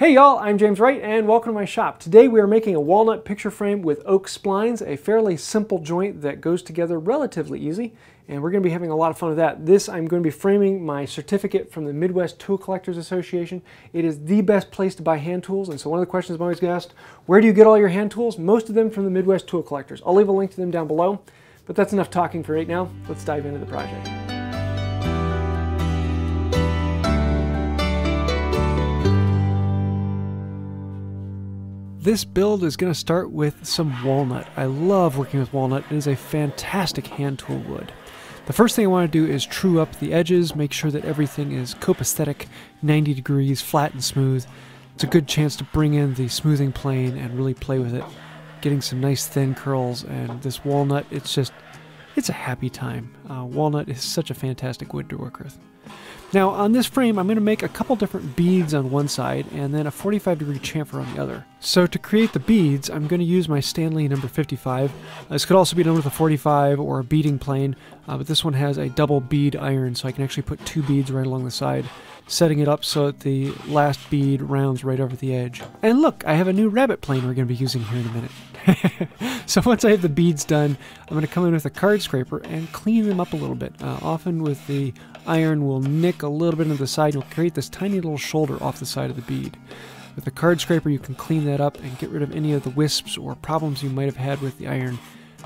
Hey y'all, I'm James Wright and welcome to my shop. Today we are making a walnut picture frame with oak splines, a fairly simple joint that goes together relatively easy, and we're going to be having a lot of fun with that. This, I'm going to be framing my certificate from the Midwest Tool Collectors Association. It is the best place to buy hand tools, and so one of the questions I'm always asked, where do you get all your hand tools? Most of them from the Midwest Tool Collectors. I'll leave a link to them down below, but that's enough talking for right now. Let's dive into the project. This build is going to start with some walnut. I love working with walnut. It is a fantastic hand tool wood. The first thing I want to do is true up the edges, make sure that everything is copacetic, 90 degrees, flat and smooth. It's a good chance to bring in the smoothing plane and really play with it. Getting some nice thin curls and this walnut, it's just, it's a happy time. Uh, walnut is such a fantastic wood to work with. Now on this frame I'm going to make a couple different beads on one side and then a 45 degree chamfer on the other. So to create the beads I'm going to use my Stanley number 55. This could also be done with a 45 or a beading plane uh, but this one has a double bead iron so I can actually put two beads right along the side setting it up so that the last bead rounds right over the edge. And look, I have a new rabbet plane we're going to be using here in a minute. so once I have the beads done, I'm going to come in with a card scraper and clean them up a little bit. Uh, often with the iron we'll nick a little bit into the side and will create this tiny little shoulder off the side of the bead. With a card scraper you can clean that up and get rid of any of the wisps or problems you might have had with the iron.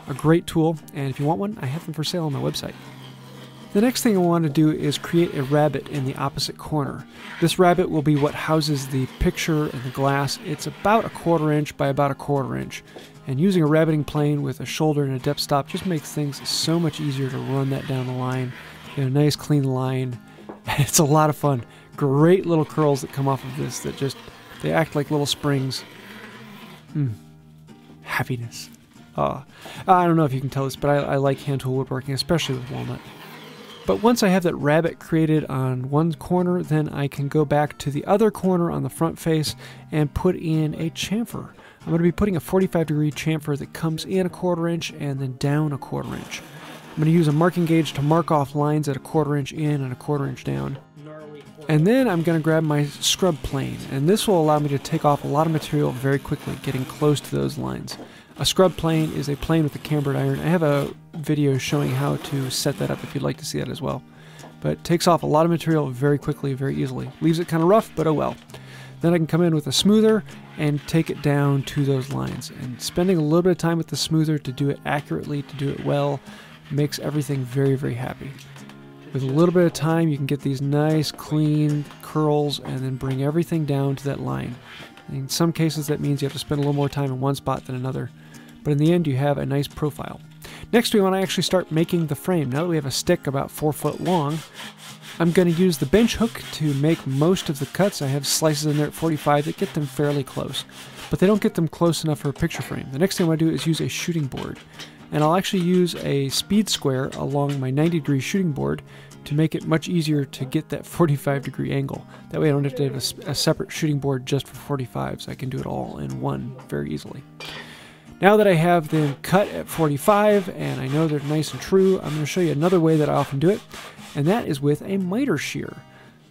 A great tool, and if you want one, I have them for sale on my website. The next thing I want to do is create a rabbet in the opposite corner. This rabbet will be what houses the picture and the glass. It's about a quarter inch by about a quarter inch. And using a rabbeting plane with a shoulder and a depth stop just makes things so much easier to run that down the line Get a nice clean line. It's a lot of fun. Great little curls that come off of this that just, they act like little springs. Hmm. Happiness. Uh, I don't know if you can tell this, but I, I like hand tool woodworking, especially with walnut. But once I have that rabbet created on one corner, then I can go back to the other corner on the front face and put in a chamfer. I'm going to be putting a 45 degree chamfer that comes in a quarter inch and then down a quarter inch. I'm going to use a marking gauge to mark off lines at a quarter inch in and a quarter inch down. And then I'm going to grab my scrub plane, and this will allow me to take off a lot of material very quickly, getting close to those lines. A scrub plane is a plane with a cambered iron. I have a video showing how to set that up if you'd like to see that as well. But takes off a lot of material very quickly, very easily. Leaves it kind of rough, but oh well. Then I can come in with a smoother and take it down to those lines. And spending a little bit of time with the smoother to do it accurately, to do it well, makes everything very, very happy. With a little bit of time, you can get these nice, clean curls and then bring everything down to that line. In some cases, that means you have to spend a little more time in one spot than another. But in the end, you have a nice profile. Next, we want to actually start making the frame. Now that we have a stick about four foot long, I'm going to use the bench hook to make most of the cuts. I have slices in there at 45 that get them fairly close, but they don't get them close enough for a picture frame. The next thing I want to do is use a shooting board and I'll actually use a speed square along my 90 degree shooting board to make it much easier to get that 45 degree angle. That way I don't have to have a, a separate shooting board just for 45s. I can do it all in one very easily. Now that I have them cut at 45 and I know they're nice and true, I'm going to show you another way that I often do it, and that is with a miter shear.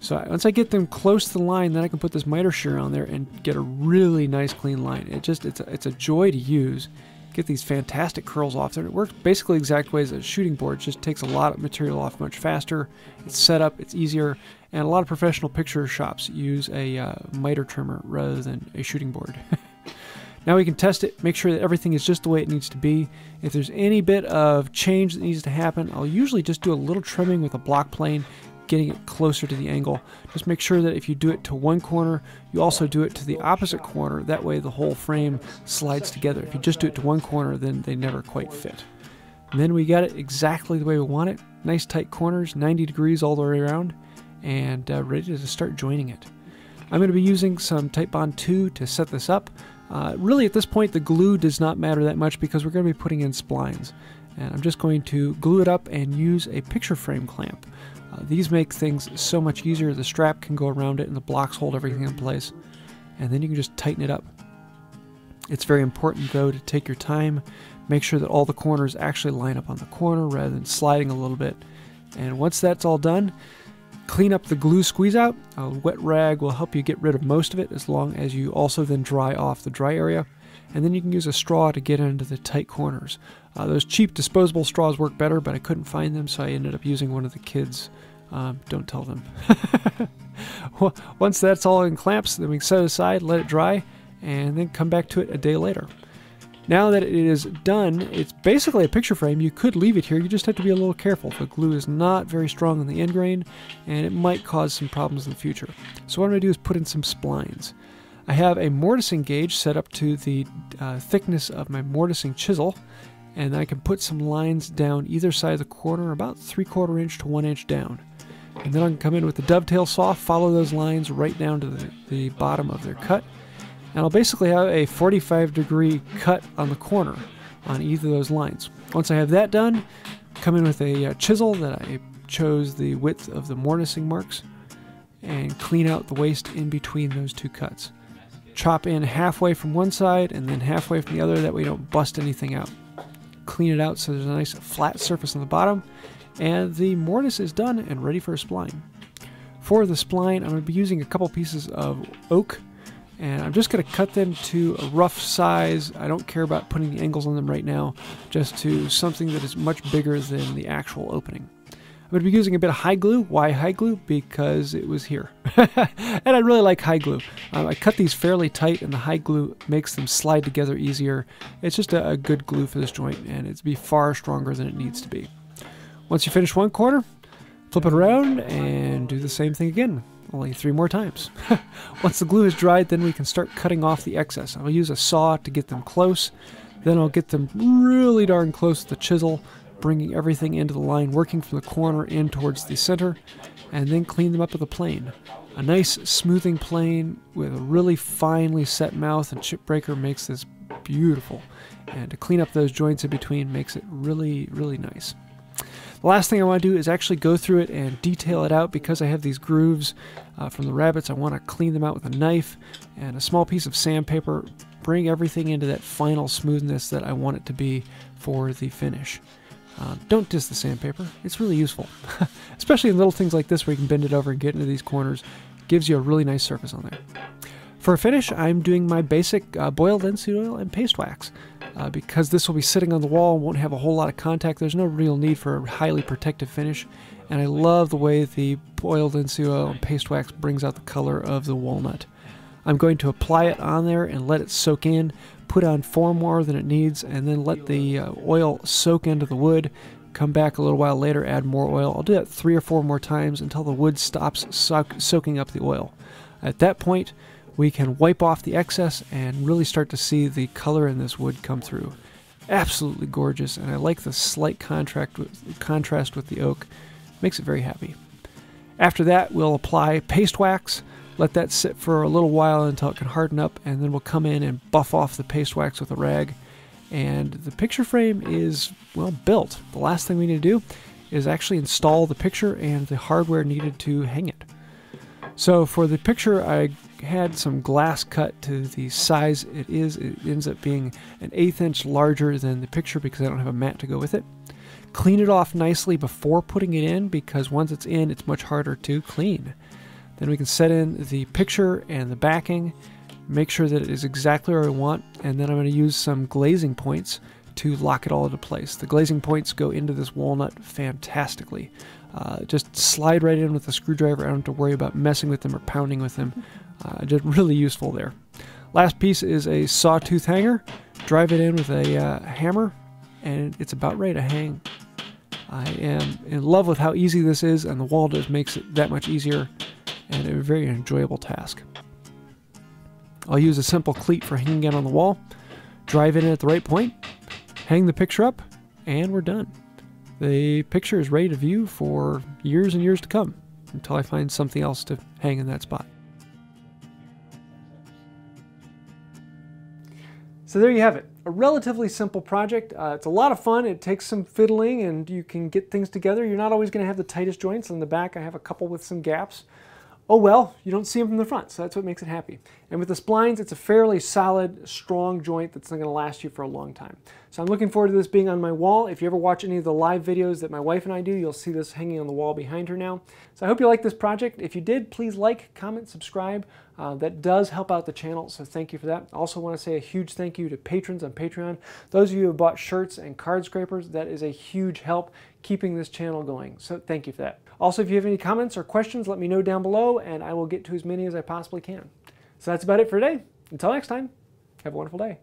So once I get them close to the line, then I can put this miter shear on there and get a really nice clean line. It just it's a, it's a joy to use get these fantastic curls off there. It works basically exact way as a shooting board, it just takes a lot of material off much faster. It's set up, it's easier, and a lot of professional picture shops use a uh, miter trimmer rather than a shooting board. now we can test it, make sure that everything is just the way it needs to be. If there's any bit of change that needs to happen, I'll usually just do a little trimming with a block plane getting it closer to the angle. Just make sure that if you do it to one corner, you also do it to the opposite corner. That way the whole frame slides together. If you just do it to one corner, then they never quite fit. And then we got it exactly the way we want it. Nice tight corners, 90 degrees all the way around, and uh, ready to start joining it. I'm going to be using some Titebond 2 to set this up. Uh, really at this point the glue does not matter that much because we're going to be putting in splines. And I'm just going to glue it up and use a picture frame clamp. Uh, these make things so much easier. The strap can go around it and the blocks hold everything in place. And then you can just tighten it up. It's very important though to take your time, make sure that all the corners actually line up on the corner rather than sliding a little bit. And once that's all done, clean up the glue squeeze out. A wet rag will help you get rid of most of it as long as you also then dry off the dry area. And then you can use a straw to get into the tight corners. Uh, those cheap disposable straws work better, but I couldn't find them, so I ended up using one of the kids' Um, don't tell them. Once that's all in clamps, then we set it aside, let it dry, and then come back to it a day later. Now that it is done, it's basically a picture frame. You could leave it here, you just have to be a little careful. The glue is not very strong on the end grain, and it might cause some problems in the future. So what I'm going to do is put in some splines. I have a mortising gauge set up to the uh, thickness of my mortising chisel, and I can put some lines down either side of the corner, about 3 quarter inch to 1 inch down. And then I can come in with the dovetail saw, follow those lines right down to the, the bottom of their cut. And I'll basically have a 45 degree cut on the corner on either of those lines. Once I have that done, come in with a uh, chisel that I chose the width of the mortising marks and clean out the waste in between those two cuts. Chop in halfway from one side and then halfway from the other, that way you don't bust anything out. Clean it out so there's a nice flat surface on the bottom and the mortise is done and ready for a spline. For the spline, I'm going to be using a couple pieces of oak, and I'm just going to cut them to a rough size. I don't care about putting the angles on them right now, just to something that is much bigger than the actual opening. I'm going to be using a bit of hide glue. Why hide glue? Because it was here. and I really like hide glue. Um, I cut these fairly tight, and the hide glue makes them slide together easier. It's just a, a good glue for this joint, and it's be far stronger than it needs to be. Once you finish one corner, flip it around and do the same thing again, only three more times. Once the glue is dried, then we can start cutting off the excess. I'll use a saw to get them close, then I'll get them really darn close to the chisel, bringing everything into the line, working from the corner in towards the center, and then clean them up with a plane. A nice smoothing plane with a really finely set mouth and chip breaker makes this beautiful. And to clean up those joints in between makes it really, really nice. The last thing I want to do is actually go through it and detail it out because I have these grooves uh, from the rabbets. I want to clean them out with a knife and a small piece of sandpaper, bring everything into that final smoothness that I want it to be for the finish. Uh, don't diss the sandpaper, it's really useful. Especially in little things like this where you can bend it over and get into these corners. Gives you a really nice surface on there. For a finish, I'm doing my basic uh, boiled linseed oil and paste wax. Uh, because this will be sitting on the wall and won't have a whole lot of contact, there's no real need for a highly protective finish. And I love the way the boiled linseed oil and paste wax brings out the color of the walnut. I'm going to apply it on there and let it soak in, put on four more than it needs, and then let the uh, oil soak into the wood. Come back a little while later, add more oil. I'll do that three or four more times until the wood stops soaking up the oil. At that point, we can wipe off the excess and really start to see the color in this wood come through. Absolutely gorgeous, and I like the slight contrast with, contrast with the oak. Makes it very happy. After that, we'll apply paste wax, let that sit for a little while until it can harden up, and then we'll come in and buff off the paste wax with a rag. And the picture frame is, well, built. The last thing we need to do is actually install the picture and the hardware needed to hang it. So for the picture, I had some glass cut to the size it is. It ends up being an eighth inch larger than the picture because I don't have a mat to go with it. Clean it off nicely before putting it in because once it's in, it's much harder to clean. Then we can set in the picture and the backing, make sure that it is exactly where I want, and then I'm going to use some glazing points to lock it all into place. The glazing points go into this walnut fantastically. Uh, just slide right in with a screwdriver. I don't have to worry about messing with them or pounding with them. Uh, just really useful there. Last piece is a sawtooth hanger. Drive it in with a uh, hammer, and it's about ready to hang. I am in love with how easy this is, and the wall just makes it that much easier and a very enjoyable task. I'll use a simple cleat for hanging it on the wall, drive it in at the right point, hang the picture up, and we're done. The picture is ready to view for years and years to come until I find something else to hang in that spot. So there you have it. A relatively simple project. Uh, it's a lot of fun. It takes some fiddling and you can get things together. You're not always going to have the tightest joints. On the back I have a couple with some gaps. Oh well, you don't see them from the front, so that's what makes it happy. And with the splines, it's a fairly solid, strong joint that's not to last you for a long time. So I'm looking forward to this being on my wall. If you ever watch any of the live videos that my wife and I do, you'll see this hanging on the wall behind her now. So I hope you like this project. If you did, please like, comment, subscribe. Uh, that does help out the channel, so thank you for that. Also want to say a huge thank you to patrons on Patreon. Those of you who have bought shirts and card scrapers, that is a huge help keeping this channel going. So thank you for that. Also, if you have any comments or questions, let me know down below, and I will get to as many as I possibly can. So that's about it for today. Until next time, have a wonderful day.